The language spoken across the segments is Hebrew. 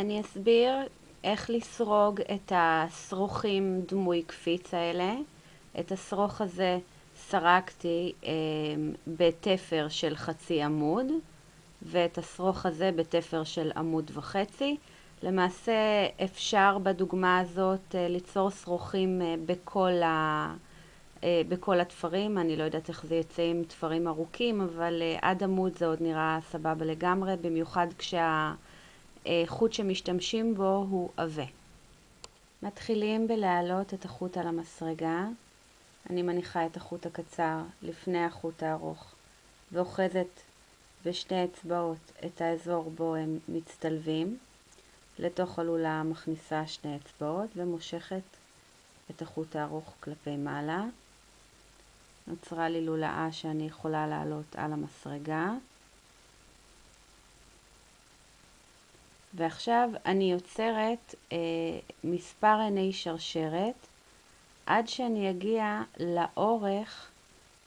אני אסביר איך לסרוג את השרוכים דמוי קפיץ האלה. את השרוך הזה סרקתי אה, בתפר של חצי עמוד, ואת השרוך הזה בתפר של עמוד וחצי. למעשה אפשר בדוגמה הזאת אה, ליצור שרוכים אה, בכל, ה... אה, בכל התפרים, אני לא יודעת איך זה יצא עם תפרים ארוכים, אבל עד עמוד זה עוד נראה סבבה לגמרי, במיוחד כשהחוט שמשתמשים בו הוא עבה. מתחילים בלהעלות את החוט על המסרגה. אני מניחה את החוט הקצר לפני החוט הארוך ואוחזת בשתי אצבעות את האזור בו הם מצטלבים. לתוך הלולה מכניסה שני אצבעות ומושכת את החוט הארוך כלפי מעלה. נוצרה לי לולאה שאני יכולה לעלות על המסרגה. ועכשיו אני יוצרת אה, מספר עיני שרשרת עד שאני אגיע לאורך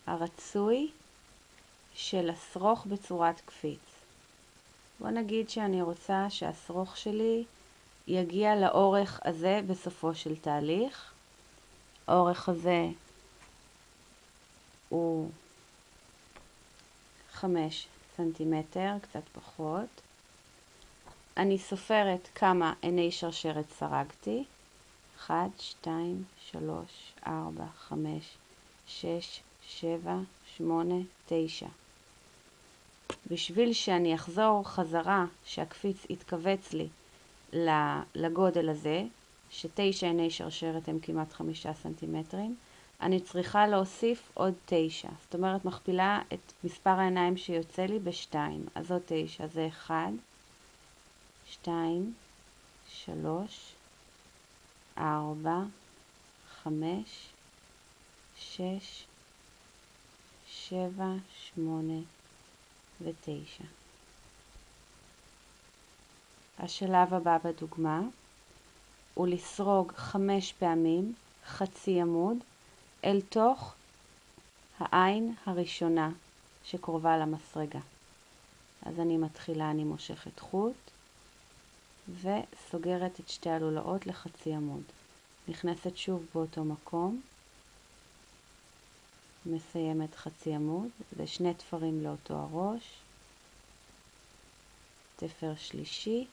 הרצוי של השרוך בצורת קפיץ. בוא נגיד שאני רוצה שהשרוך שלי יגיע לאורך הזה בסופו של תהליך. האורך הזה הוא 5 סנטימטר, קצת פחות. אני סופרת כמה עיני שרשרת סרגתי. 1, 2, 3, 4, 5, 6, 7, 8, 9. בשביל שאני אחזור חזרה, שהקפיץ יתכווץ לי לגודל הזה, שתשע עיני שרשרת הם כמעט חמישה סנטימטרים, אני צריכה להוסיף עוד תשע. זאת אומרת, מכפילה את מספר העיניים שיוצא לי בשתיים. אז עוד תשע זה אחד, שתיים, שלוש, ארבע, חמש, שש, שבע, שמונה, ותשע. השלב הבא בדוגמה הוא לסרוג חמש פעמים חצי עמוד אל תוך העין הראשונה שקרובה למסרגה. אז אני מתחילה, אני מושכת חוט וסוגרת את שתי הלולאות לחצי עמוד. נכנסת שוב באותו מקום מסיימת חצי עמוד, זה שני תפרים לאותו הראש, תפר שלישי,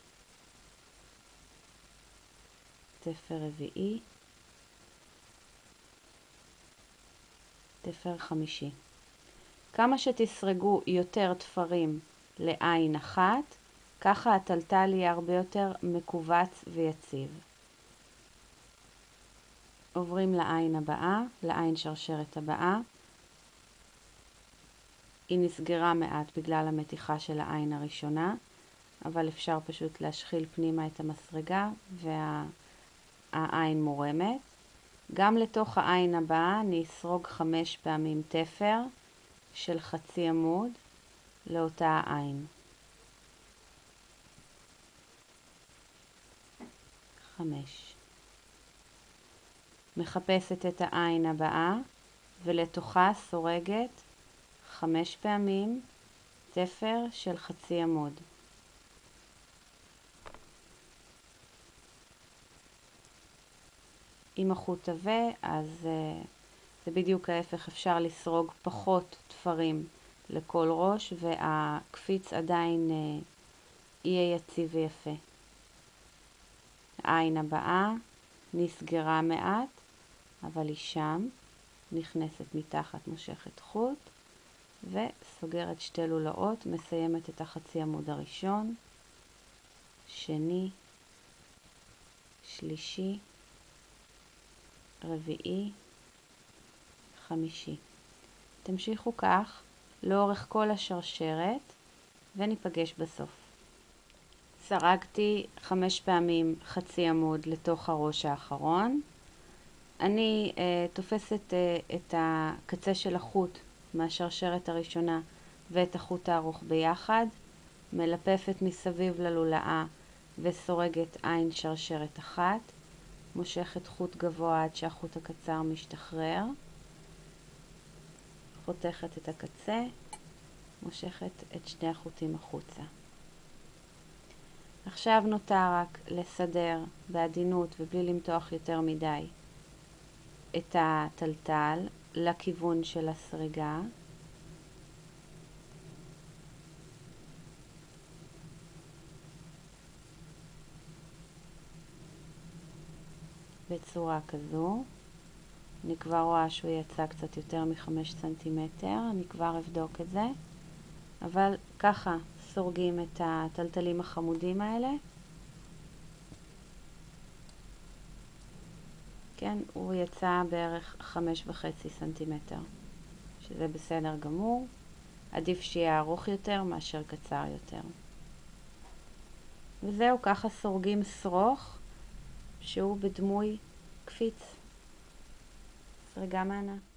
תפר רביעי, תפר חמישי. כמה שתסרגו יותר תפרים לעין אחת, ככה הטלטל יהיה הרבה יותר מכווץ ויציב. עוברים לעין הבאה, לעין שרשרת הבאה. היא נסגרה מעט בגלל המתיחה של העין הראשונה, אבל אפשר פשוט להשחיל פנימה את המסרגה והעין מורמת. גם לתוך העין הבאה אני אסרוג חמש פעמים תפר של חצי עמוד לאותה העין. חמש. מחפשת את העין הבאה ולתוכה סורגת חמש פעמים תפר של חצי עמוד. אם החוט עבה, אז uh, זה בדיוק ההפך, אפשר לסרוג פחות תפרים לכל ראש והקפיץ עדיין uh, יהיה יציב ויפה. העין הבאה נסגרה מעט, אבל היא שם, נכנסת מתחת, מושכת חוט, וסוגרת שתי לולאות, מסיימת את החצי עמוד הראשון, שני, שלישי, רביעי, חמישי. תמשיכו כך לאורך כל השרשרת וניפגש בסוף. סרגתי חמש פעמים חצי עמוד לתוך הראש האחרון. אני אה, תופסת אה, את הקצה של החוט מהשרשרת הראשונה ואת החוט הארוך ביחד, מלפפת מסביב ללולאה וסורגת עין שרשרת אחת, מושכת חוט גבוה עד שהחוט הקצר משתחרר, חותכת את הקצה, מושכת את שני החוטים החוצה. עכשיו נותר רק לסדר בעדינות ובלי למתוח יותר מדי את הטלטל לכיוון של הסריגה. בצורה כזו. אני כבר רואה שהוא יצא קצת יותר מחמש סנטימטר, אני כבר אבדוק את זה. אבל ככה סורגים את הטלטלים החמודים האלה. כן, הוא יצא בערך חמש וחצי סנטימטר, שזה בסדר גמור. עדיף שיהיה ארוך יותר מאשר קצר יותר. וזהו, ככה סורגים שרוך שהוא בדמוי קפיץ. סריגה מהנה.